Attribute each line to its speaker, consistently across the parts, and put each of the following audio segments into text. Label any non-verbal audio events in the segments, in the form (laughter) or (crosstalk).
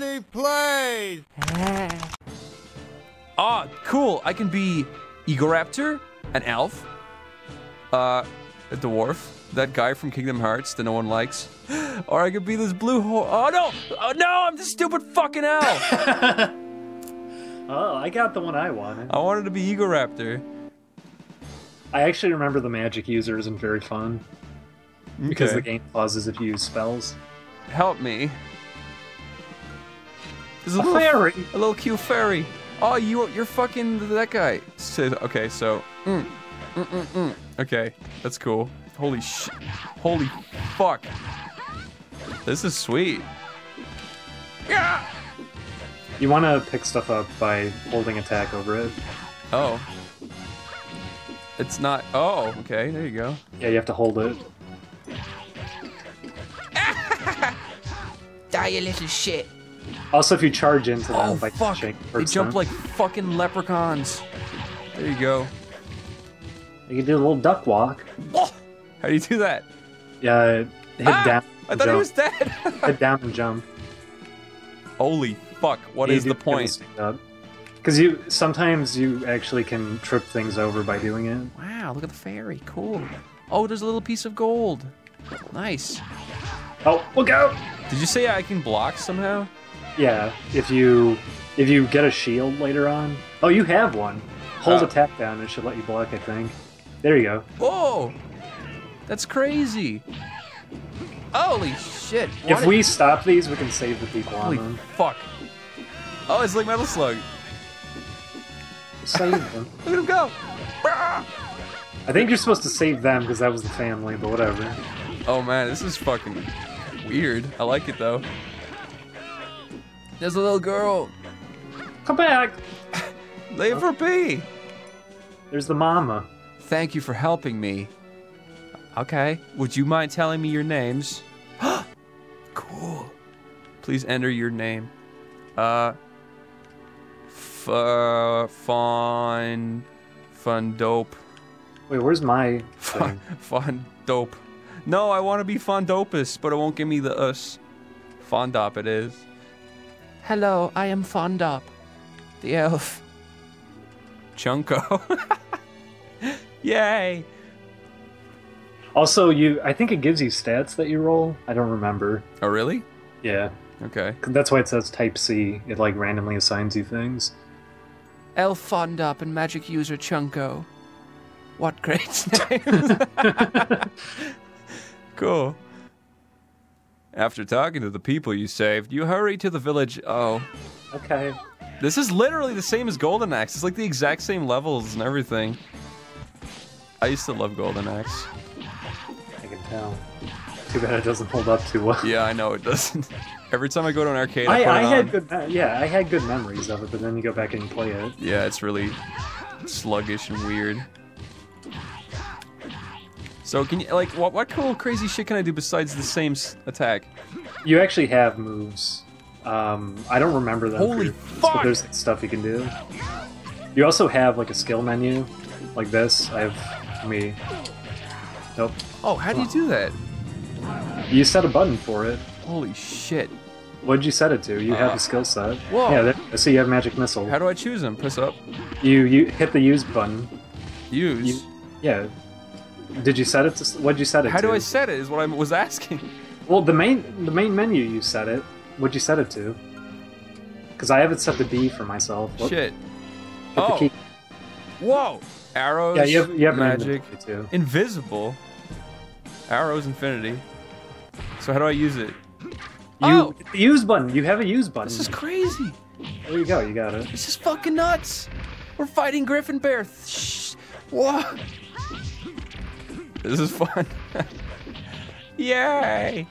Speaker 1: money, please. (laughs)
Speaker 2: Ah, cool. I can be Egoraptor, an elf, uh, a dwarf, that guy from Kingdom Hearts that no one likes, (gasps) or I could be this blue hole. Oh no! Oh no! I'm the stupid fucking elf. (laughs)
Speaker 3: Oh, I got the one I wanted.
Speaker 2: I wanted to be Egoraptor.
Speaker 3: I actually remember the magic user isn't very fun because the game pauses if you use spells.
Speaker 2: Help me. There's a,
Speaker 3: A (laughs)
Speaker 2: little
Speaker 3: fairy.
Speaker 2: a little cute fairy. Oh, you you're fucking that guy. So, okay, so mm, mm, mm, mm. okay, that's cool. Holy sh, holy fuck. This is sweet. Yeah.
Speaker 3: You want to pick stuff up by holding attack over it.
Speaker 2: Oh. It's not. Oh, okay. There you go.
Speaker 3: Yeah, you have to hold it. (laughs)
Speaker 2: Die, you little shit.
Speaker 3: Also, if you charge into them
Speaker 2: Oh
Speaker 3: by
Speaker 2: fuck!
Speaker 3: touching,
Speaker 2: They jump
Speaker 3: them.
Speaker 2: like fucking leprechauns. There you go.
Speaker 3: You can do a little duck walk.
Speaker 2: Oh, how do you do that?
Speaker 3: Yeah, hit
Speaker 2: Ah!
Speaker 3: down.
Speaker 2: I thought he was dead. (laughs)
Speaker 3: hit down and jump.
Speaker 2: Holy fuck! What is the point?
Speaker 3: Because you sometimes you actually can trip things over by doing it.
Speaker 2: Wow! Look at the fairy. Cool. Oh, there's a little piece of gold. Nice.
Speaker 3: Oh, look out!
Speaker 2: Did you say I can block somehow?
Speaker 3: Yeah, if you if you get a shield later on. Oh, you have one. Hold
Speaker 2: Oh.
Speaker 3: attack down. It should let you block. I think. There you go.
Speaker 2: Whoa! That's crazy. Holy shit!
Speaker 3: If
Speaker 2: What-
Speaker 3: we stop these, we can save the people on
Speaker 2: Holy
Speaker 3: them.
Speaker 2: fuck! Oh, it's like Metal Slug.
Speaker 3: Save (laughs) them.
Speaker 2: Look at him go!
Speaker 3: I think you're supposed to save them because that was the family, but whatever.
Speaker 2: Oh man, this is fucking weird. I like it though. There's a little girl.
Speaker 3: Come back.
Speaker 2: Leave her be.
Speaker 3: There's the mama.
Speaker 2: Thank you for helping me. Okay. Would you mind telling me your names? (gasps) cool. Please enter your name. Uh. F- uh, fun. Fun dope.
Speaker 3: Wait, where's my (laughs)
Speaker 2: Fun, fun dope. No, I want to be Fondopus, but it won't give me the us. Fondop it is. Hello, I am Fondop, the elf. Chunko. (laughs) Yay!
Speaker 3: Also, you. I think it gives you stats that you roll. I don't remember.
Speaker 2: Oh, really?
Speaker 3: Yeah,
Speaker 2: Okay.
Speaker 3: that's why it says Type C. It like randomly assigns you things.
Speaker 2: Elf Fondop and magic user Chunko. What great (laughs) names! cool. After talking to the people you saved, you hurry to the village. Oh.
Speaker 3: Okay.
Speaker 2: This is literally the same as Golden Axe. It's like the exact same levels and everything. I used to love Golden Axe.
Speaker 3: I can tell. Too bad it doesn't hold up too well.
Speaker 2: Yeah, I know it doesn't. (laughs) Every time I go to an arcade, I,
Speaker 3: I, I
Speaker 2: it
Speaker 3: had good. Yeah, I had good memories of it, but then you go back and you play it.
Speaker 2: Yeah, it's really sluggish and weird. So can you like what what cool crazy shit can I do besides the same attack?
Speaker 3: You actually have moves. Um, I don't remember them.
Speaker 2: Holy
Speaker 3: for-
Speaker 2: fuck!
Speaker 3: But there's stuff you can do. You also have like a skill menu, like this. I have me. Nope.
Speaker 2: Oh, how do you do that?
Speaker 3: You set a button for it.
Speaker 2: Holy shit!
Speaker 3: What did you set it to? You have
Speaker 2: Uh,
Speaker 3: a skill set.
Speaker 2: whoa.
Speaker 3: Yeah, there, so you have magic missile.
Speaker 2: How do I choose them? Press up.
Speaker 3: you you hit the use button.
Speaker 2: Use.
Speaker 3: You, yeah. Did you set it to? What did you set it to?
Speaker 2: how
Speaker 3: to?
Speaker 2: do I set it? Is what I was asking.
Speaker 3: Well, the main the main menu you set it. What'd you set it to? Because I have it set to B for myself. What-
Speaker 2: Shit.
Speaker 3: hit the
Speaker 2: Oh. Whoa. Arrows.
Speaker 3: Yeah, you have you have
Speaker 2: magic.
Speaker 3: too.
Speaker 2: Invisible. Arrows infinity. So how do I use it?
Speaker 3: You
Speaker 2: Oh!
Speaker 3: use button. You have a use button.
Speaker 2: This is crazy.
Speaker 3: there you go. You got it.
Speaker 2: This is fucking nuts. We're fighting Griffin Bear. Shh. What? This is fun. (laughs) Yay!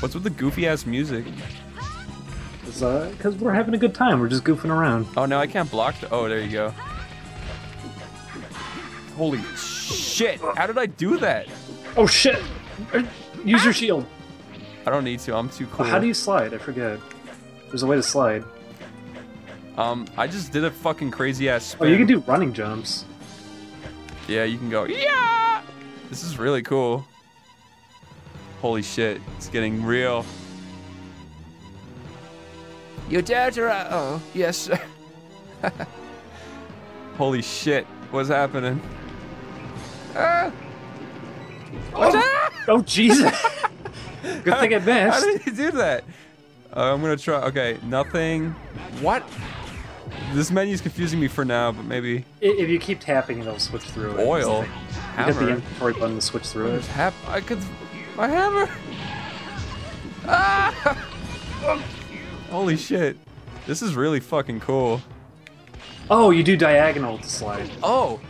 Speaker 2: What's with the goofy ass music?
Speaker 3: Because we're having a good time. We're just goofing around.
Speaker 2: Oh no, I can't block the. Oh, there you go. Holy shit! How did I do that?
Speaker 3: Oh shit! Uh, Use your shield.
Speaker 2: I don't need to. I'm too cool.
Speaker 3: how do you slide? I forget. There's a way to slide.
Speaker 2: Um, I just did a fucking crazy ass.
Speaker 3: Oh, you can do running jumps.
Speaker 2: Yeah, you can go. Yeah. This is really cool. Holy shit! It's getting real. Your dad's around. Oh, yes, sir. (laughs) Holy shit. What's happening? Ah! What's ah!
Speaker 3: Oh Jesus! (laughs) Good thing I
Speaker 2: How did he do that? Uh, I'm gonna try. Okay, nothing. What? This menu's confusing me for now, but maybe
Speaker 3: If you keep tapping, it'll switch through it.
Speaker 2: oil. hammer.
Speaker 3: Hit the inventory button to switch through it.
Speaker 2: Hap- I could. My hammer. Ah! Holy shit! This is really fucking cool.
Speaker 3: Oh, you do diagonal to slide.
Speaker 2: Oh!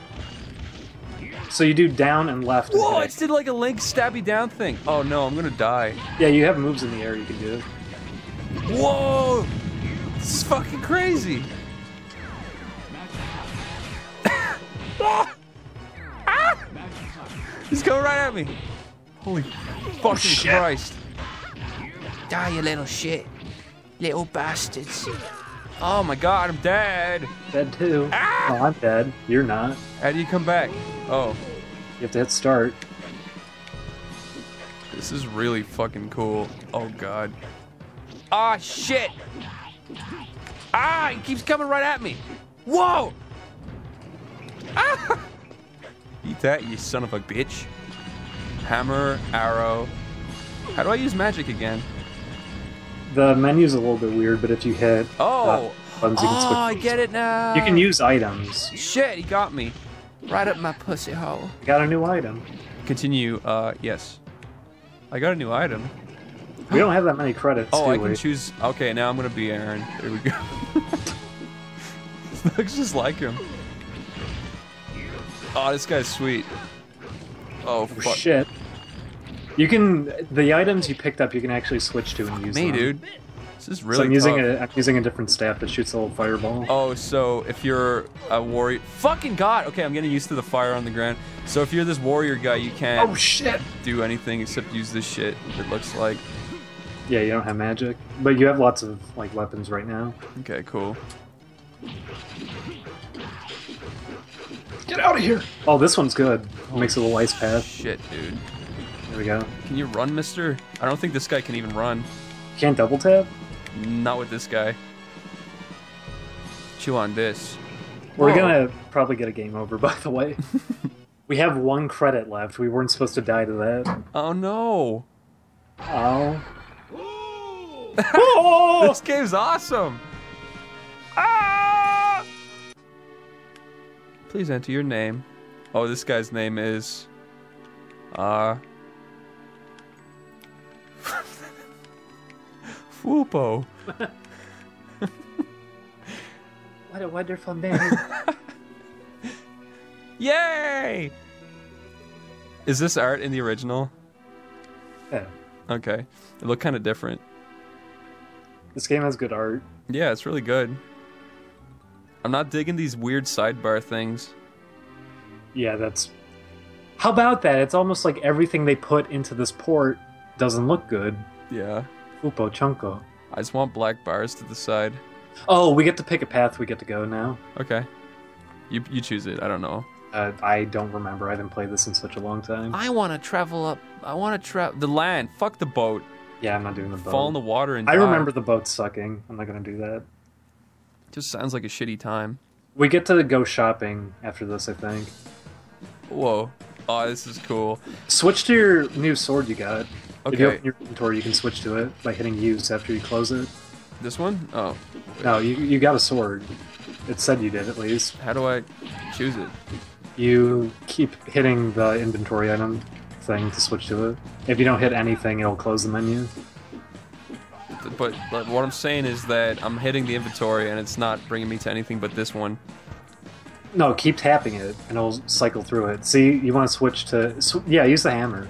Speaker 3: So you do down and left. and
Speaker 2: Whoa!
Speaker 3: hit
Speaker 2: I just did like a link stabby down thing. Oh no, I'm gonna die.
Speaker 3: Yeah, you have moves in the air you can do.
Speaker 2: Whoa! This is fucking crazy. He's coming right at me. Holy fucking
Speaker 3: shit.
Speaker 2: Christ. Die, you little shit. Little bastards. Oh my god, I'm dead.
Speaker 3: Dead too.
Speaker 2: Ah!
Speaker 3: Oh, I'm dead. You're not.
Speaker 2: How do you come back? Oh,
Speaker 3: You have to hit start.
Speaker 2: this is really fucking cool. Oh god. Ah, shit! Ah, he keeps coming right at me. Whoa! Ah! That, you son of a bitch. Hammer, arrow. How do I use magic again?
Speaker 3: The menu's a little bit weird, but if you hit
Speaker 2: Oh!
Speaker 3: buttons, you
Speaker 2: oh. I get it now.
Speaker 3: You can use items.
Speaker 2: Shit, he got me. Right up my pussy hole.
Speaker 3: Got a new item.
Speaker 2: Continue, uh, yes. I got a new item.
Speaker 3: We don't have that many credits.
Speaker 2: Oh, I can
Speaker 3: we?
Speaker 2: choose. Okay, now I'm gonna be Arin. Here we go. (laughs) Looks just like him. Oh, this guy's sweet. Oh,
Speaker 3: Oh,
Speaker 2: fuck.
Speaker 3: shit. You can the items you picked up. You can actually switch to and use
Speaker 2: Me,
Speaker 3: them.
Speaker 2: dude. This is
Speaker 3: So
Speaker 2: really
Speaker 3: I'm using
Speaker 2: tough.
Speaker 3: a I'm using a different staff that shoots a little fireball.
Speaker 2: Oh, so if you're a warrior. Fucking God! Okay, I'm getting used to the fire on the ground. So if you're this warrior guy, you can't
Speaker 3: Oh, shit!
Speaker 2: do anything except use this shit, it looks like.
Speaker 3: Yeah, you don't have magic, but you have lots of like weapons right now.
Speaker 2: Okay, cool.
Speaker 3: Get out of here! Oh, this one's good. Makes a little ice path.
Speaker 2: Shit, dude.
Speaker 3: There we go.
Speaker 2: Can you run, mister? I don't think this guy can even run.
Speaker 3: Can't double tap.
Speaker 2: Not with this guy. Chew on this.
Speaker 3: We're
Speaker 2: Whoa.
Speaker 3: gonna probably get a game over, (laughs) by the way. (laughs) we have one credit left. We weren't supposed to die to that.
Speaker 2: Oh no!
Speaker 3: Oh. (laughs)
Speaker 2: This game's awesome! Ah! Please enter your name. Oh, this guy's name is. Uh. (laughs) Fupo. (laughs)
Speaker 3: What a wonderful name. (laughs)
Speaker 2: Yay! Is this art in the original?
Speaker 3: yeah.
Speaker 2: Okay. It looked kind of different.
Speaker 3: This game has good art.
Speaker 2: Yeah, it's really good. I'm not digging these weird sidebar things.
Speaker 3: Yeah, that's. How about that? It's almost like everything they put into this port doesn't look good.
Speaker 2: Yeah.
Speaker 3: Upo chunko.
Speaker 2: I just want black bars to the side.
Speaker 3: Oh, we get to pick a path we get to go now.
Speaker 2: Okay. You you choose it. I don't know.
Speaker 3: Uh, I don't remember. I haven't played this in such a long time.
Speaker 2: I want to travel up. I want to travel the land. Fuck the boat.
Speaker 3: Yeah, I'm not doing the boat.
Speaker 2: Fall in the water and
Speaker 3: I
Speaker 2: die.
Speaker 3: remember the boat sucking. I'm not gonna do that.
Speaker 2: Just sounds like a shitty time.
Speaker 3: We get to go shopping after this, I think.
Speaker 2: Whoa. Oh, this is cool.
Speaker 3: Switch to your new sword you got. If you
Speaker 2: Okay.
Speaker 3: open your inventory, you can switch to it by hitting use after you close it.
Speaker 2: This one? Oh.
Speaker 3: No, you, you got a sword. It said you did, at least.
Speaker 2: How do I choose it?
Speaker 3: You keep hitting the inventory item thing to switch to it. If you don't hit anything, it'll close the menu.
Speaker 2: But, but what I'm saying is that I'm hitting the inventory and it's not bringing me to anything but this one.
Speaker 3: No, keep tapping it, and it'll cycle through it. See, you want to switch to... Sw- yeah, use the hammer.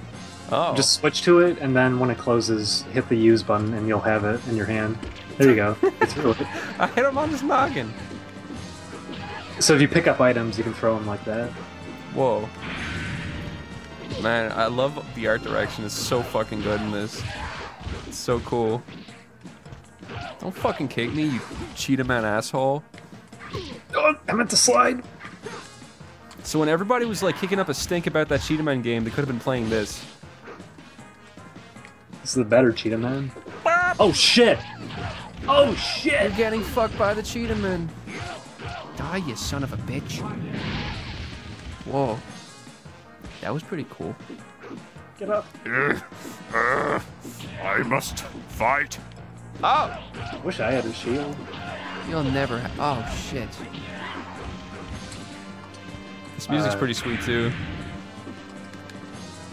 Speaker 2: Oh.
Speaker 3: Just switch to it, and then when it closes, hit the use button, and you'll have it in your hand. There you go. Get through it.
Speaker 2: I hit him on his noggin.
Speaker 3: So if you pick up items, you can throw them like that.
Speaker 2: Whoa. Man, I love the art direction. It's so fucking good in this. It's so cool. Don't fucking kick me, you cheetah man asshole.
Speaker 3: Oh, I meant to slide.
Speaker 2: So when everybody was like kicking up a stink about that cheetah man game, they could have been playing this.
Speaker 3: This is the better Cheetah Man. Oh shit! Oh shit!
Speaker 2: You're getting fucked by the cheetah man. Die, you son of a bitch. Whoa. That was pretty cool.
Speaker 3: Get up.
Speaker 1: I must fight.
Speaker 2: Oh!
Speaker 3: Wish I had a shield.
Speaker 2: You'll never ha- Oh, shit. This music's
Speaker 3: Uh,
Speaker 2: pretty sweet, too.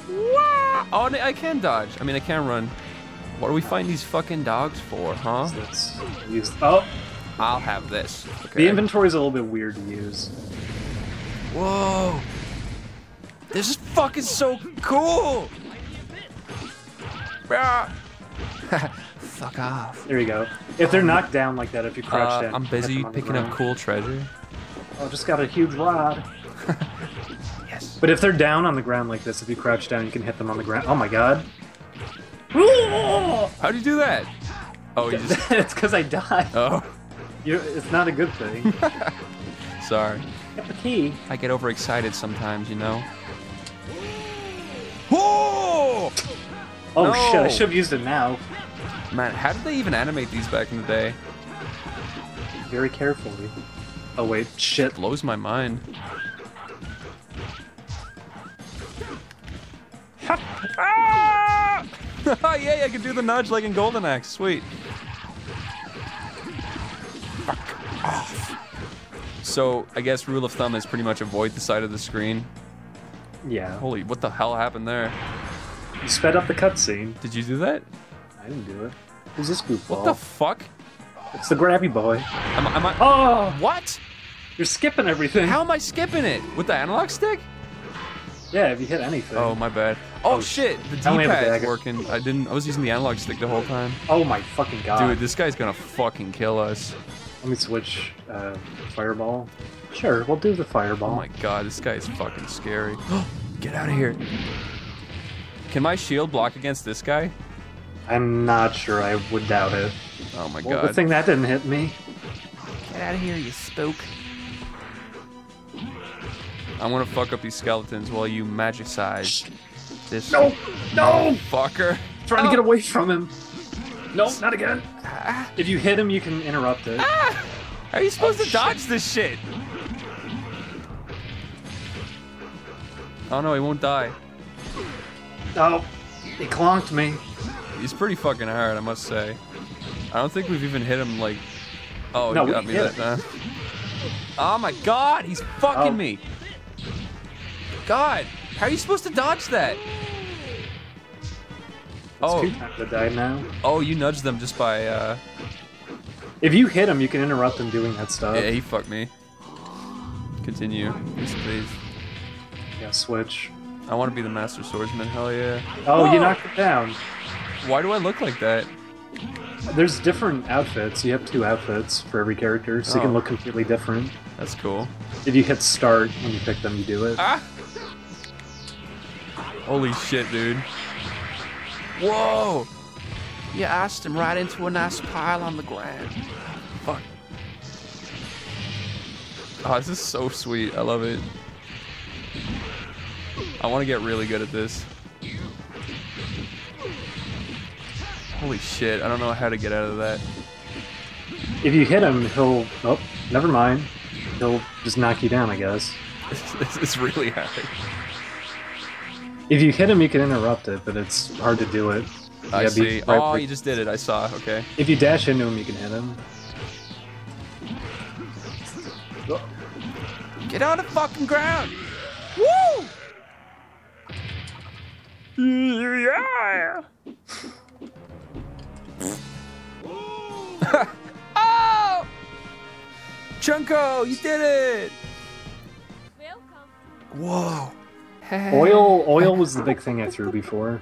Speaker 2: Wah! Oh, I can dodge. I mean, I can run. What do we find these fucking dogs for, huh?
Speaker 3: Use. Oh,
Speaker 2: I'll have this.
Speaker 3: the inventory's a little bit weird to use.
Speaker 2: Whoa! This is fucking so cool! (laughs) (laughs) Fuck off.
Speaker 3: There you go. If they're knocked down like that, if you crouch
Speaker 2: Uh,
Speaker 3: down,
Speaker 2: I'm busy
Speaker 3: them on the
Speaker 2: picking up cool treasure.
Speaker 3: Oh, just got a huge rod. (laughs)
Speaker 2: Yes.
Speaker 3: But if they're down on the ground like this, if you crouch down, you can hit them on the ground. Oh my god.
Speaker 2: How'd you do that? Oh, you just. (laughs)
Speaker 3: It's because I died.
Speaker 2: Oh,
Speaker 3: You, it's not a good thing. (laughs)
Speaker 2: sorry.
Speaker 3: Get the key.
Speaker 2: I get overexcited sometimes, you know. Whoa!
Speaker 3: Oh
Speaker 2: No.
Speaker 3: shit! I should have used it now.
Speaker 2: Man, how did they even animate these back in the day?
Speaker 3: Very carefully. Oh wait, shit.
Speaker 2: Blows my mind. (laughs) ah! yeah, I can do the nudge like in Golden Axe. Sweet. Fuck off. So I guess rule of thumb is pretty much avoid the side of the screen.
Speaker 3: Yeah.
Speaker 2: Holy, what the hell happened there?
Speaker 3: You sped up the cutscene.
Speaker 2: Did you do that?
Speaker 3: I didn't do it. Who's this goofball?
Speaker 2: What the fuck?
Speaker 3: it's the grabby boy.
Speaker 2: Am, I- am I?
Speaker 3: Oh,
Speaker 2: What?
Speaker 3: you're skipping everything.
Speaker 2: How am I skipping it with the analog stick?
Speaker 3: Yeah, if you hit anything.
Speaker 2: Oh my bad. Oh,
Speaker 3: Oh,
Speaker 2: shit, the
Speaker 3: I only have a
Speaker 2: D-pad's working. I didn't. I was using the analog stick the whole time.
Speaker 3: Oh my fucking god.
Speaker 2: Dude, this guy's gonna fucking kill us.
Speaker 3: Let me switch uh, fireball. Sure, we'll do the fireball.
Speaker 2: Oh my god, this guy is fucking scary. (gasps) Get out of here. Can my shield block against this guy?
Speaker 3: I'm not sure. I would doubt it.
Speaker 2: Oh my
Speaker 3: Well,
Speaker 2: god.
Speaker 3: good thing that didn't hit me.
Speaker 2: Get out of here, you spook. I'm gonna fuck up these skeletons while you magicize this
Speaker 3: No, no!
Speaker 2: fucker.
Speaker 3: Trying to
Speaker 2: Oh.
Speaker 3: get away from him. No, not again.
Speaker 2: Ah,
Speaker 3: If you hit him, you can interrupt it.
Speaker 2: ah. Are you supposed
Speaker 3: Oh,
Speaker 2: to
Speaker 3: shit.
Speaker 2: dodge this shit? Oh no, he won't die.
Speaker 3: Oh, he clonked me.
Speaker 2: He's pretty fucking hard, I must say. I don't think we've even hit him like. Oh,
Speaker 3: No,
Speaker 2: he got me that time. Oh my god, he's fucking
Speaker 3: Oh.
Speaker 2: me. God, how are you supposed to dodge that?
Speaker 3: It's
Speaker 2: Oh,
Speaker 3: two times I died now.
Speaker 2: oh, you nudged them just by. uh...
Speaker 3: If you hit him, you can interrupt him doing that stuff.
Speaker 2: Yeah, he fucked me. Continue, yes, please.
Speaker 3: Yeah, switch.
Speaker 2: I want to be the master swordsman. Hell yeah.
Speaker 3: Oh, you knocked it down.
Speaker 2: Why do I look like that?
Speaker 3: There's different outfits. You have two outfits for every character, so you
Speaker 2: Oh.
Speaker 3: can look completely different.
Speaker 2: That's cool.
Speaker 3: If you hit start when you pick them, you do it.
Speaker 2: Ah! Holy shit, dude. Whoa! You asked him right into a nice pile on the ground. Fuck. Oh, this is so sweet. I love it. I want to get really good at this. Holy shit, I don't know how to get out of that.
Speaker 3: If you hit him, he'll. Oh, never mind. He'll just knock you down, I guess. (laughs)
Speaker 2: This is really hard.
Speaker 3: If you hit him, you can interrupt it, but it's hard to do it. You
Speaker 2: I see.
Speaker 3: right
Speaker 2: Oh,
Speaker 3: where-
Speaker 2: you just did it. I saw. Okay.
Speaker 3: If you dash into him, you can hit him.
Speaker 2: Get on the fucking ground! Woo! Yeah! (laughs) oh! Chunko, you did it!
Speaker 4: Welcome.
Speaker 2: Whoa.
Speaker 3: Oil, oil was the big thing I threw before.